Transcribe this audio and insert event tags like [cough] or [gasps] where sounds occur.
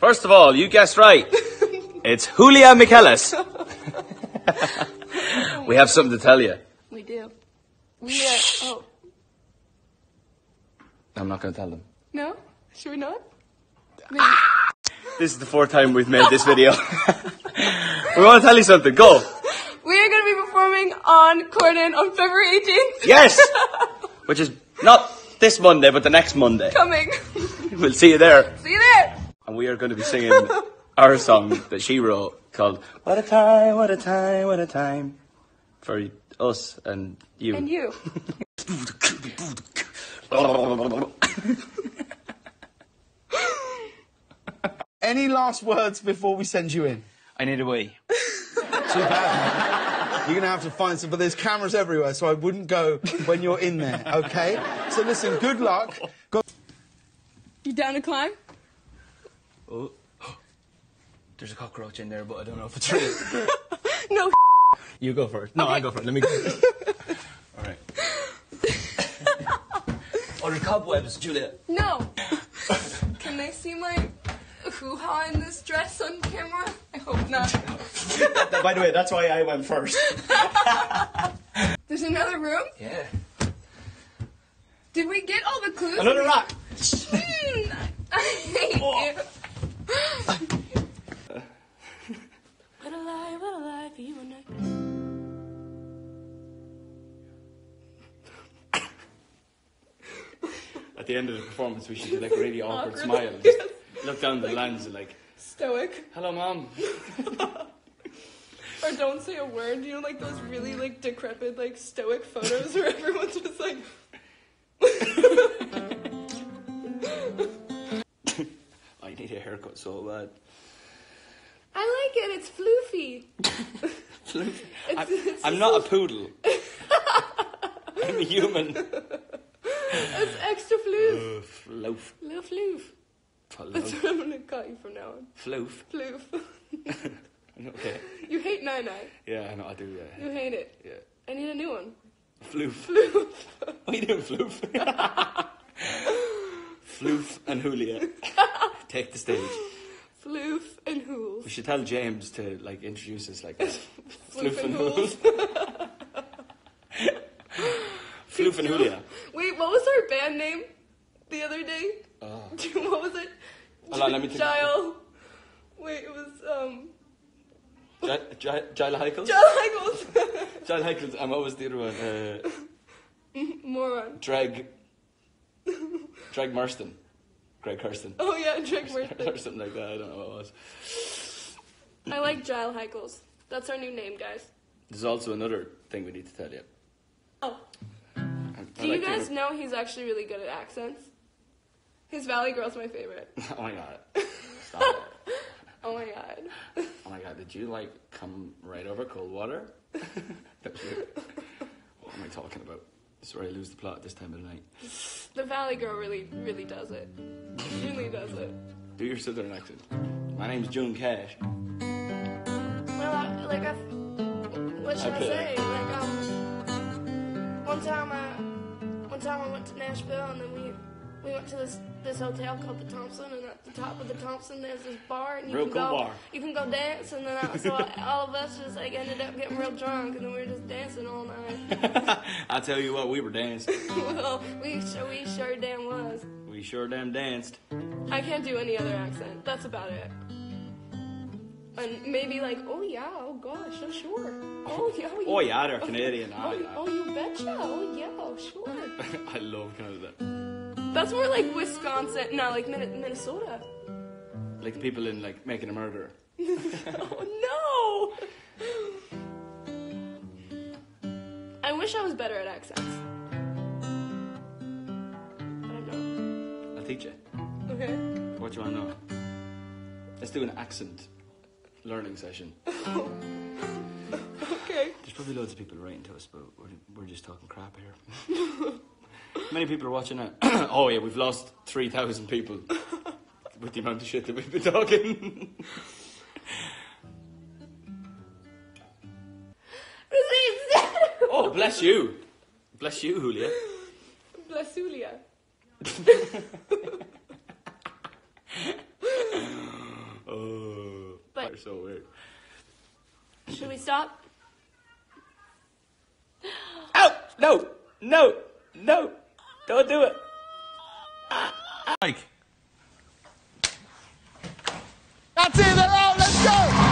First of all, you guessed right. [laughs] It's Julia Michaels. [laughs] we have something to tell you. We do. We uh, oh I'm not going to tell them. no, should we not? Maybe. This is the fourth time we've made this video. [laughs] we want to tell you something. Go. We are going to be performing on Corden on February 18th. Yes. Which is not this Monday, but the next Monday. Coming. We'll see you there. See you there. And we are going to be singing [laughs] our song that she wrote called What a Time, What a Time, What a Time for us and you. And you. [laughs] Any last words before we send you in? I need a wee. Too bad. You're gonna have to find some, but there's cameras everywhere, so I wouldn't go when you're in there. Okay? So listen. Good luck. Go. You down to climb? Oh. [gasps] There's a cockroach in there, but I don't know if it's real. [laughs] No. [laughs] You go first. No, I go first. Let me go. [laughs] All right. oh, there's cobwebs, Julia. No. Can they see my hoo-ha in this dress on camera? I hope not. By the way, that's why I went first. There's another room? Yeah. Did we get all the clues? Another rock. Hmm, I hate you. What a lie, what a lie for you and I. At the end of the performance, we should do like a really awkward Awkward. smile. [laughs] Just look down the lens and like, Stoic. hello, mom. [laughs] Or don't say a word. You know, like those really like decrepit, like stoic photos where everyone's just so bad. I like it. It's floofy. [laughs] I'm, it's I'm not a poodle. [laughs] I'm a human. It's extra floof. Floof. Little floof. That's what I'm gonna call you from now on. Floof. Floof. [laughs] Okay. you hate Nine Nine. Yeah, I know, I do, yeah. You hate it. Yeah. I need a new one. Floof. Floof. What are you doing, Floof? Floof and Julia. Take the stage. Floof and Hools. We should tell James to like introduce us like that. [laughs] Floof and Hools. Floof and Julia. [laughs] Wait, what was our band name the other day? Oh. [laughs] what was it? Hold on, let me think. Gile. Wait, it was um. Gile Heichels? Gile Michaels. Gile Heichels. And what was the other one? Uh, Moron. Dreg. Dreg Marston. Greg Kirsten. Oh yeah, Drake or Merton. something like that. I don't know what it was. I like Gile Heichels. That's our new name, guys. There's also another thing we need to tell you. Oh, I- I do you like guys know he's actually really good at accents? His Valley Girl's my favorite. [laughs] Oh my god. Stop it. [laughs] Oh my god. Oh my god, did you like come right over cold water? [laughs] That was weird. what am I talking about? Where I lose the plot this time of the night. The Valley Girl really, really does it. Really does it. Do your southern accent. My name's June Cash. I, like, I, what should I Okay. say? Like, um, one time I, one time I went to Nashville and then we, we went to this this hotel called the Thompson, and at the top of the Thompson there's this bar, and you Real can cool go, bar. you can go dance, and then I, so all of us just like ended up getting real drunk, and then we were just dancing all night. [laughs] I tell you what, we were dancing. [laughs] well, we sure we sure damn was. We sure damn danced. I can't do any other accent. That's about it. And maybe like, oh yeah, oh gosh, oh sure, oh yeah, oh, Oh yeah, they're Canadian. [laughs] Oh, I, oh, you betcha. Oh, yeah, oh, sure. [laughs] I love Canada. That's more like Wisconsin. No, like Min- Minnesota. Like the people in like making a murderer. [laughs] Oh, no! I wish I was better at accents. I don't know. I'll teach you. Okay. What do you want to know? Let's do an accent learning session. [laughs] Okay. There's probably loads of people writing to us, but we're, we're just talking crap here. [laughs] Many people are watching it. [clears throat] oh yeah, we've lost three thousand people [laughs] with the amount of shit that we've been talking. oh, bless you, bless you, Julia. Blasulia. So weird. Should we stop? Oh no, no, no! Don't do it. Mike. That's it, they're out, let's go!